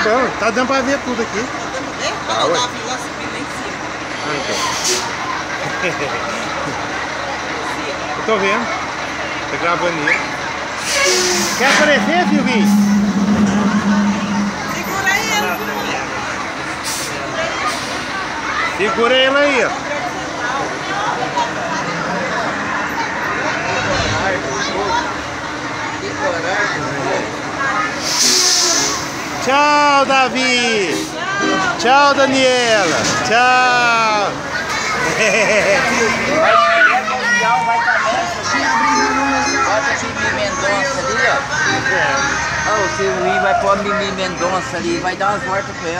bom, tá dando pra ver tudo aqui. Tá, Tá, ué. ué. Davi lá subindo lá em cima. Ah, então. Eu tô vendo. Tá gravando ele. Quer aparecer, Silvinho? Segura ele. Segura ele aí, ó. Tchau, Davi. Tchau, Daniela. Tchau. Mendonça ali, ó. Ó, o seu vai pôr a Mimi Mendonça ali, vai dar umas voltas com ela.